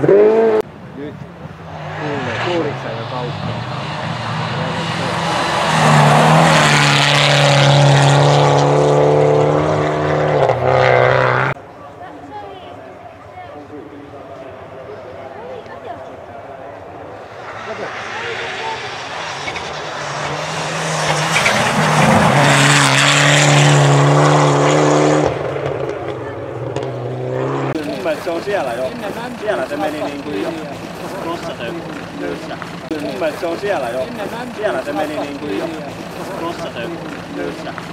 Nyt kuulee tuuliksen jo kautta. Look at siellä jo. Siellä se meni niin kuin jo. Tossa se nössä. Mun mielestä se on siellä jo. Siellä se meni niin kuin jo. Tossa se nössä.